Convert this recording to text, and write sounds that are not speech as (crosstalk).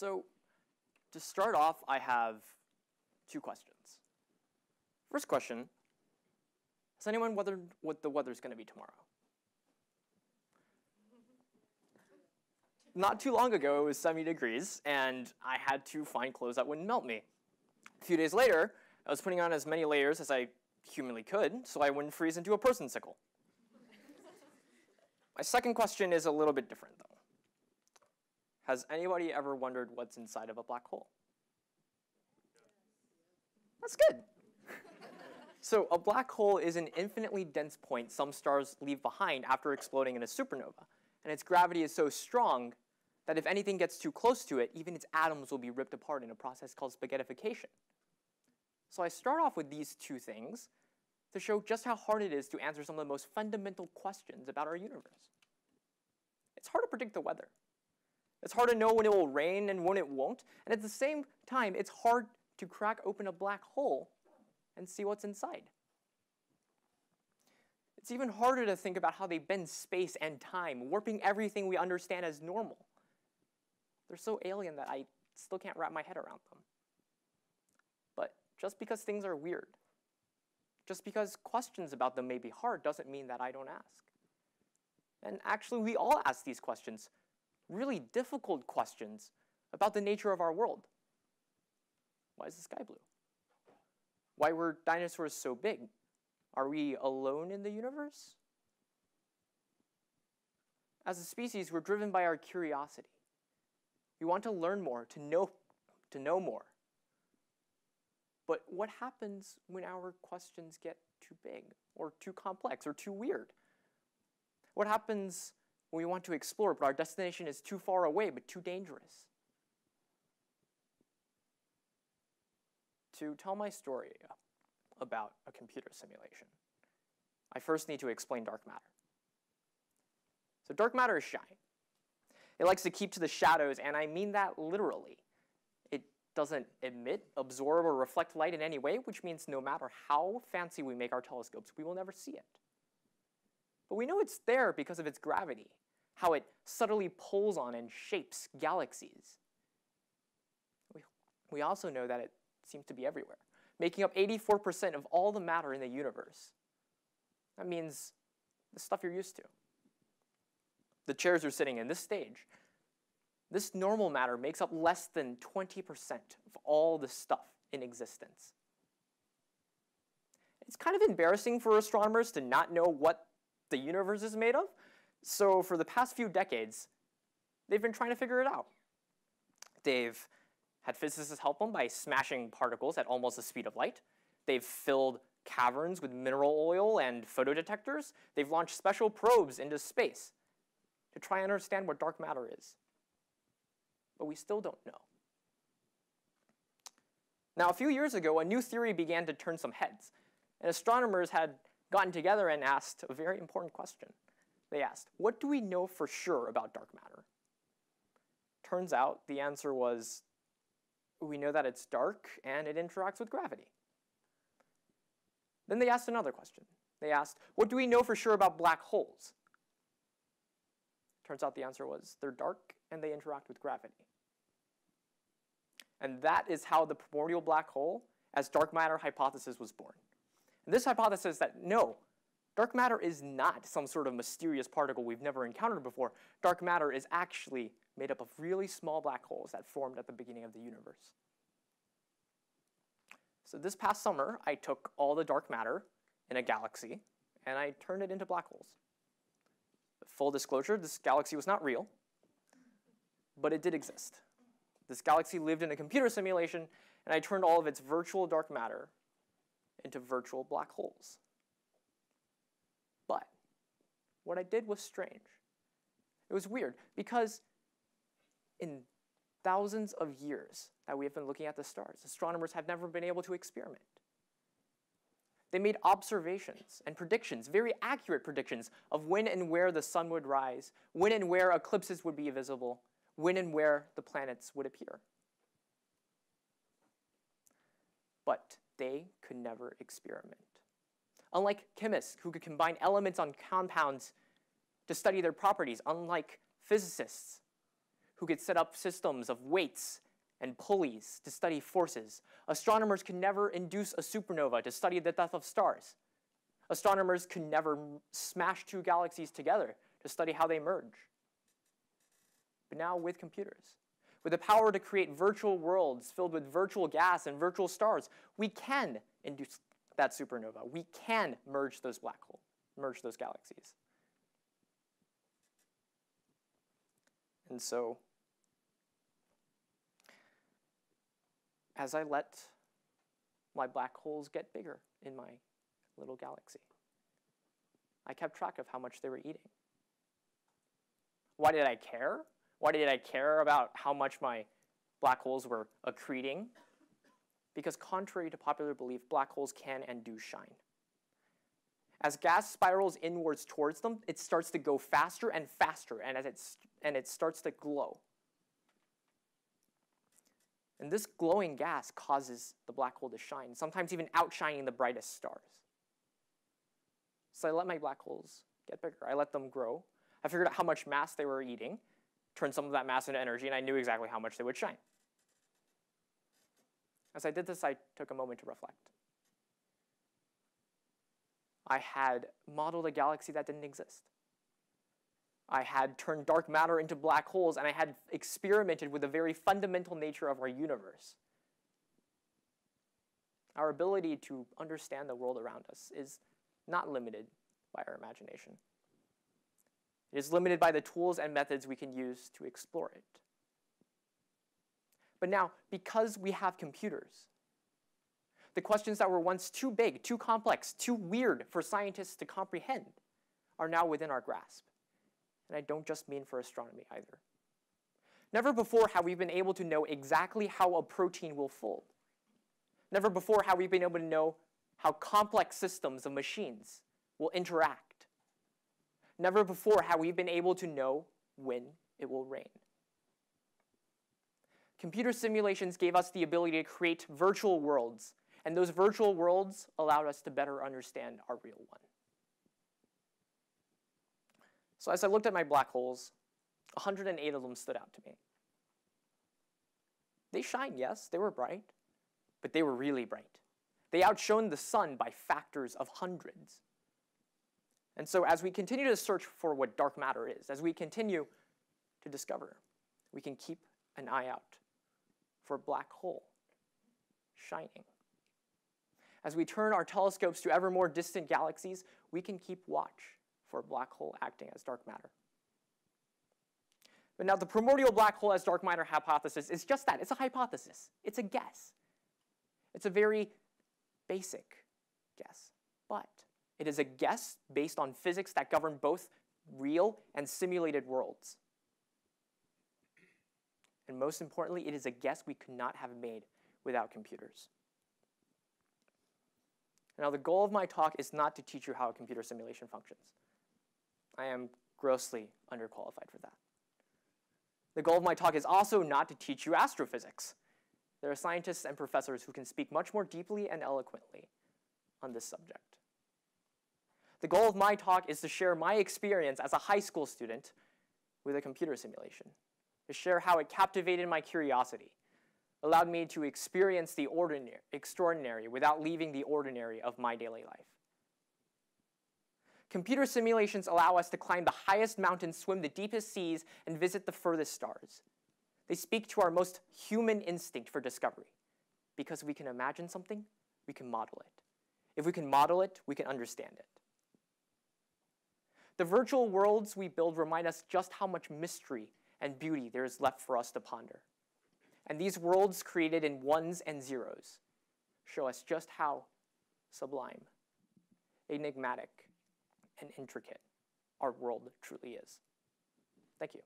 So to start off, I have two questions. First question, has anyone wondered what the weather's going to be tomorrow? Not too long ago, it was 70 degrees, and I had to find clothes that wouldn't melt me. A few days later, I was putting on as many layers as I humanly could so I wouldn't freeze into a person sickle. My second question is a little bit different, though. Has anybody ever wondered what's inside of a black hole? That's good. (laughs) so a black hole is an infinitely dense point some stars leave behind after exploding in a supernova. And its gravity is so strong that if anything gets too close to it, even its atoms will be ripped apart in a process called spaghettification. So I start off with these two things to show just how hard it is to answer some of the most fundamental questions about our universe. It's hard to predict the weather. It's hard to know when it will rain and when it won't. And at the same time, it's hard to crack open a black hole and see what's inside. It's even harder to think about how they bend space and time, warping everything we understand as normal. They're so alien that I still can't wrap my head around them. But just because things are weird, just because questions about them may be hard, doesn't mean that I don't ask. And actually, we all ask these questions, really difficult questions about the nature of our world. Why is the sky blue? Why were dinosaurs so big? Are we alone in the universe? As a species, we're driven by our curiosity. We want to learn more, to know, to know more. But what happens when our questions get too big, or too complex, or too weird? What happens we want to explore, but our destination is too far away, but too dangerous? To tell my story about a computer simulation, I first need to explain dark matter. So dark matter is shy. It likes to keep to the shadows, and I mean that literally. It doesn't emit, absorb, or reflect light in any way, which means no matter how fancy we make our telescopes, we will never see it. But we know it's there because of its gravity, how it subtly pulls on and shapes galaxies. We, also know that it seems to be everywhere, making up 84% of all the matter in the universe. That means the stuff you're used to. The chairs you're sitting in, this stage, this normal matter makes up less than 20% of all the stuff in existence. It's kind of embarrassing for astronomers to not know what the universe is made of. So for the past few decades, they've been trying to figure it out. They've had physicists help them by smashing particles at almost the speed of light. They've filled caverns with mineral oil and photodetectors. They've launched special probes into space to try and understand what dark matter is. But we still don't know. Now, a few years ago, a new theory began to turn some heads, and astronomers had gotten together and asked a very important question. They asked, what do we know for sure about dark matter? Turns out the answer was, we know that it's dark and it interacts with gravity. Then they asked another question. They asked, what do we know for sure about black holes? Turns out the answer was, they're dark and they interact with gravity. And that is how the primordial black hole as dark matter hypothesis was born. And this hypothesis that no, dark matter is not some sort of mysterious particle we've never encountered before. Dark matter is actually made up of really small black holes that formed at the beginning of the universe. So this past summer, I took all the dark matter in a galaxy and I turned it into black holes. Full disclosure, this galaxy was not real, but it did exist. This galaxy lived in a computer simulation, and I turned all of its virtual dark matter into virtual black holes. But what I did was strange. It was weird because in thousands of years that we have been looking at the stars, astronomers have never been able to experiment. They made observations and predictions, very accurate predictions, of when and where the sun would rise, when and where eclipses would be visible, when and where the planets would appear. But they could never experiment. Unlike chemists who could combine elements on compounds to study their properties, unlike physicists who could set up systems of weights and pulleys to study forces. Astronomers could never induce a supernova to study the death of stars. Astronomers could never smash two galaxies together to study how they merge. But now, with computers, with the power to create virtual worlds filled with virtual gas and virtual stars, we can induce that supernova. We can merge those black holes, merge those galaxies. And so, as I let my black holes get bigger in my little galaxy, I kept track of how much they were eating. Why did I care? Why did I care about how much my black holes were accreting? Because contrary to popular belief, black holes can and do shine. As gas spirals inwards towards them, it starts to go faster and faster, and, as it's, and it starts to glow. And this glowing gas causes the black hole to shine, sometimes even outshining the brightest stars. So I let my black holes get bigger. I let them grow. I figured out how much mass they were eating, turned some of that mass into energy, and I knew exactly how much they would shine. As I did this, I took a moment to reflect. I had modeled a galaxy that didn't exist. I had turned dark matter into black holes, and I had experimented with the very fundamental nature of our universe. Our ability to understand the world around us is not limited by our imagination. It is limited by the tools and methods we can use to explore it. But now, because we have computers, the questions that were once too big, too complex, too weird for scientists to comprehend are now within our grasp. And I don't just mean for astronomy either. Never before have we been able to know exactly how a protein will fold. Never before have we been able to know how complex systems of machines will interact. Never before have we been able to know when it will rain. Computer simulations gave us the ability to create virtual worlds, and those virtual worlds allowed us to better understand our real one. So as I looked at my black holes, 108 of them stood out to me. They shine, yes, they were bright, but they were really bright. They outshone the sun by factors of hundreds. And so as we continue to search for what dark matter is, as we continue to discover, we can keep an eye out for black hole shining. As we turn our telescopes to ever more distant galaxies, we can keep watch for a black hole acting as dark matter. But now the primordial black hole as dark matter hypothesis is just that. It's a hypothesis. It's a guess. It's a very basic guess. But it is a guess based on physics that govern both real and simulated worlds. And most importantly, it is a guess we could not have made without computers. Now, the goal of my talk is not to teach you how a computer simulation functions. I am grossly underqualified for that. The goal of my talk is also not to teach you astrophysics. There are scientists and professors who can speak much more deeply and eloquently on this subject. The goal of my talk is to share my experience as a high school student with a computer simulation to share how it captivated my curiosity, allowed me to experience the ordinary, extraordinary without leaving the ordinary of my daily life. Computer simulations allow us to climb the highest mountains, swim the deepest seas, and visit the furthest stars. They speak to our most human instinct for discovery. Because we can imagine something, we can model it. If we can model it, we can understand it. The virtual worlds we build remind us just how much mystery and beauty there is left for us to ponder. And these worlds created in ones and zeros show us just how sublime, enigmatic, and intricate our world truly is. Thank you.